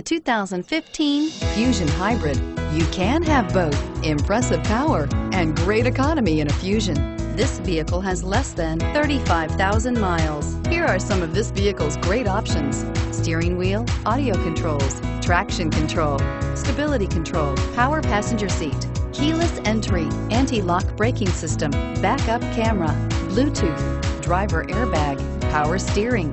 The 2015 Fusion Hybrid. You can have both impressive power and great economy in a Fusion. This vehicle has less than 35,000 miles. Here are some of this vehicle's great options. Steering wheel, audio controls, traction control, stability control, power passenger seat, keyless entry, anti-lock braking system, backup camera, Bluetooth, driver airbag, power steering.